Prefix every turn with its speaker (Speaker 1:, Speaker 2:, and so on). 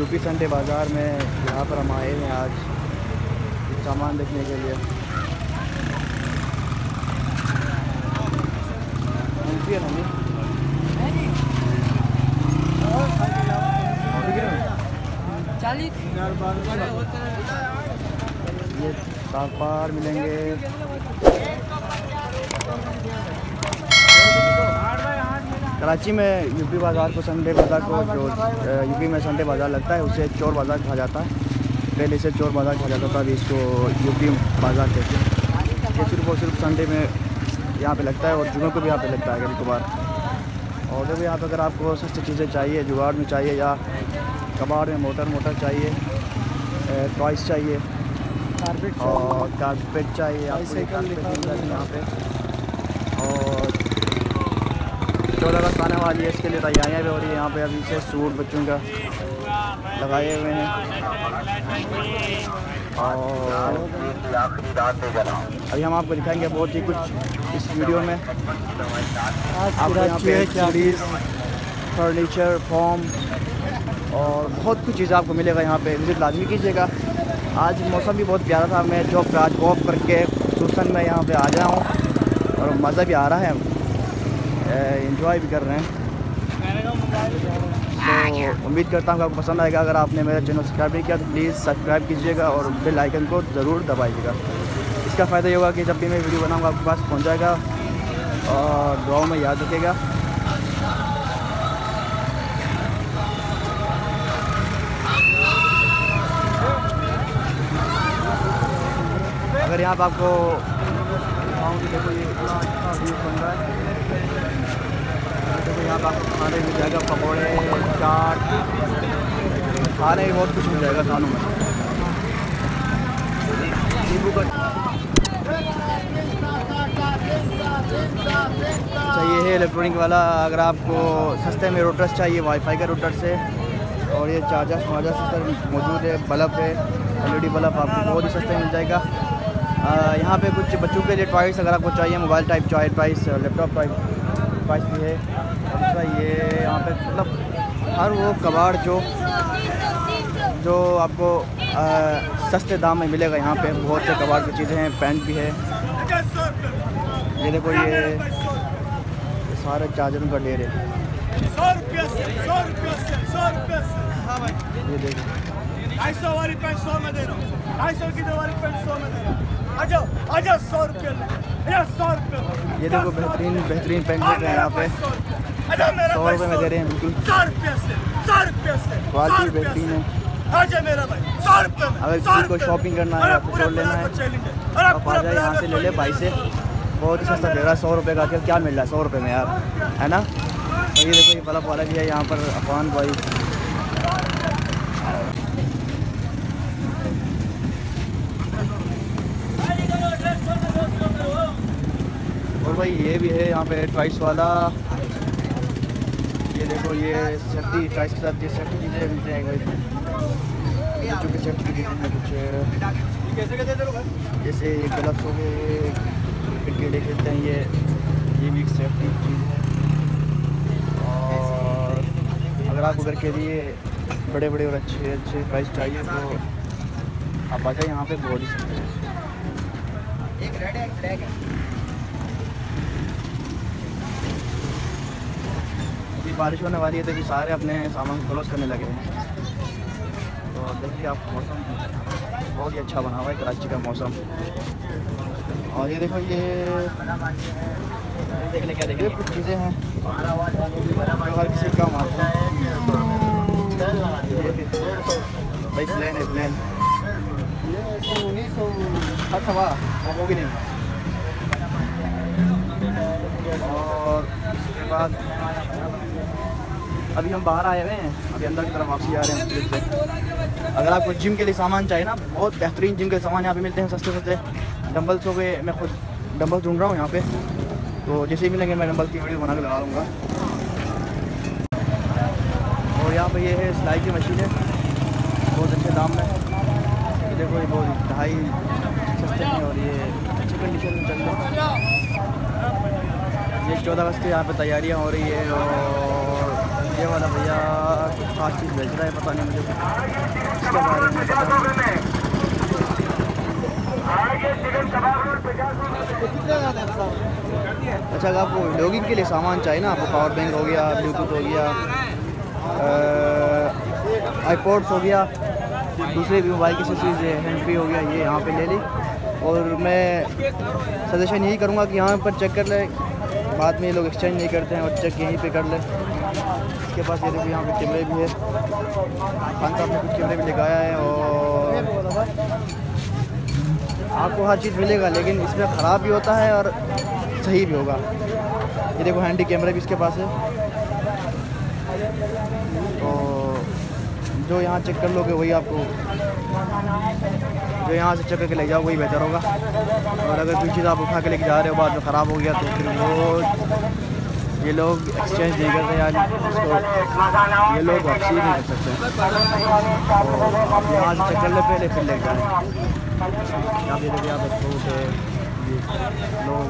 Speaker 1: UP Sunday बाज़ार में यहाँ पर हम आए हैं आज सामान देखने के लिए। ये सापार मिलेंगे। कराची में यूपी बाज़ार को संडे बाज़ार को जो यूपी में संडे बाज़ार लगता है उसे चोर बाज़ार कहा जाता है। पहले इसे चोर बाज़ार कहा जाता था अभी इसको यूपी बाज़ार कहते हैं। ये सिर्फ़ और सिर्फ़ संडे में यहाँ पे लगता है और जुमे को भी यहाँ पे लगता है कभी कभार। और जब यहाँ पर अगर आपको सस्ती चीज़ें चाहिए जुगाड़ में चाहिए या कबाड़ में मोटर मोटर चाहिए टॉयस चाहिए और कारपेट चाहिए आपको यहाँ पे और चौदह अगस्त आने वाली है, इसके लिए तैयारियाँ भी हो रही है यहाँ पे अभी से सूट बच्चों का लगाए हुए हैं। और अभी हम आपको दिखाएँगे बहुत ही कुछ इस वीडियो में। आपको यहाँ पे एक्सेसरीज फर्नीचर फॉर्म और बहुत कुछ चीज़ें आपको मिलेगा यहाँ पे। विज़िट लाजमी कीजिएगा। आज मौसम भी बहुत प्यारा था। मैं जॉब आज ऑफ़ करके सुसन में यहाँ पे आ गया हूँ और मज़ा भी आ रहा है। इंजॉय भी कर रहे हैं। तो उम्मीद करता हूँ आपको पसंद आएगा। अगर आपने मेरा चैनल सब्सक्राइब नहीं किया तो प्लीज़ सब्सक्राइब कीजिएगा और बेल आइकन को ज़रूर दबाइएगा। इसका फ़ायदा ये होगा कि जब भी मैं वीडियो बनाऊँगा आपके पास पहुँच जाएगा और दुआओं में याद रखेगा। अगर यहाँ पर आपको दिखाऊँ कि देखो ये इतना व्यू बन रहा है। देखो यहाँ पर आपको खाने मिल जाएगा, पकौड़े, चाट, खाने भी बहुत कुछ मिल जाएगा खानों में। नींबू का अच्छा ये है इलेक्ट्रॉनिक वाला, अगर आपको सस्ते में रोटर्स चाहिए वाईफाई का रोटर से, और ये चार्जर वार्जर सिस्टम मौजूद है बल्ब है एलईडी बल्ब आपको बहुत ही सस्ते मिल जाएगा। यहाँ पे कुछ बच्चों के लिए टॉयस अगर आपको चाहिए मोबाइल टाइप चाहे टॉयस लैपटॉप टाइप टॉयस भी है। दूसरा ये यहाँ पे मतलब हर वो कबाड़ जो जो आपको आ, सस्ते दाम में मिलेगा यहाँ पे। बहुत से कबाड़ की चीज़ें हैं पेंट भी है। ये देखो ये सारे चार्जरों का ढेर है। ये देखो।
Speaker 2: ढाई सौ वाली पेंट सौ में दे रहा हूँ। ढाई सौ की वाली पेंट सौ में दे रहा हूँ। सौ रुपये
Speaker 1: ये देखो बेहतरीन बेहतरीन देते हैं यहाँ पे। सौ रुपये। में दे रहे हैं बिल्कुल।
Speaker 2: सौ रुपये से सौ रुपये से
Speaker 1: क्वालिटी बेहतरीन है। अगर किसी को शॉपिंग करना है या पेट्रोल लेना है। आप आ जाए यहाँ से ले ले भाई से। बहुत ही सस्ता दे रहा है सौ रुपये का क्या मिल रहा है सौ रुपये में यार है ना? और ये देखो ये बल्ब वाला भी है यहाँ पर अफान भाई और भाई ये भी है यहाँ पे ट्राइस वाला। ये देखो ये सेफ्टी ट्राइस के साथ ये सेफ्टी चीज़ें हैं भाई। बच्चों की सेफ्टी की चीज़ें कुछ। जैसे ये ग्लव्स हो गए क्रिकेट खेलते हैं ये। ये भी एक सेफ्टी चीज़ है। और अगर आपको घर के लिए बड़े बड़े और अच्छे अच्छे प्राइस चाहिए तो आप आ जाए यहाँ पे बहुत ही सस्ते हैं।
Speaker 3: एक रेड है एक ब्लैक है।
Speaker 1: अभी बारिश होने वाली है तो सारे अपने सामान क्लोज करने लगे हैं। तो देखिए आप मौसम। बहुत ही अच्छा बना हुआ है कराची का मौसम। और ये देखो, ये देखने क्या देखिए कुछ चीज़ें हैं हर किसी काम हैं। भाई प्लेन है प्लेन सवा वो भी नहीं और उसके बाद अभी हम बाहर आए हुए हैं, अभी अंदर की तरफ़ वापसी आ रहे हैं अगर आपको जिम के लिए सामान चाहिए ना, बहुत बेहतरीन जिम के सामान यहाँ पे मिलते हैं सस्ते सस्ते। डंबल्स हो गए, मैं खुद डंबल्स ढूंढ रहा हूँ यहाँ पे। तो जैसे ही मिलेंगे, मैं डंबल की वीडियो बना के लगा लूँगा और यहाँ पे ये है सिलाई की मशीन है। बहुत अच्छे दाम में। देखो, ये बहुत ढाई सस्ते हैं और ये अच्छी कंडीशन में चल रहे हैं। ये चौदह अगस्त यहाँ पे तैयारियाँ हो रही है और ये वाला भैया खास चीज़ भेज रहा है, पता नहीं मुझे। इसके बारे में पता अच्छा आपको लॉगिंग के लिए सामान चाहिए ना, आपको पावर बैंक हो गया ब्लूटूथ हो गया आईपोड्स हो गया, दूसरे भी मोबाइल की चीज़ हैंड फ्री हो गया, ये यहाँ पे ले ली। और मैं सजेशन यही करूँगा कि यहाँ पर चेक कर ले। बाद में ये लोग एक्सचेंज नहीं करते हैं और चेक यहीं पे कर ले। इसके पास ये देखो यहाँ पे कैमरे भी है। खान साहब ने कुछ कैमरे भी लगाया है और आपको हर चीज़ मिलेगा, लेकिन इसमें ख़राब भी होता है और सही भी होगा। ये देखो हैंडी कैमरा भी इसके पास है। तो जो यहाँ चेक कर लोगे वही आपको जो यहाँ से चक्कर के ले जाओ, वही बेहतर होगा। और अगर कोई चीज़ आप उठा के लेके जा रहे हो, बाद में ख़राब हो गया तो फिर वो ये लोग एक्सचेंज नहीं करते यार ये लोग वापसी नहीं कर सकते। तो आप यहाँ से चक्कर ले, पहले फिर लेके जाए। यहाँ पे देखिए यहाँ पर फ्रूट है ये लोग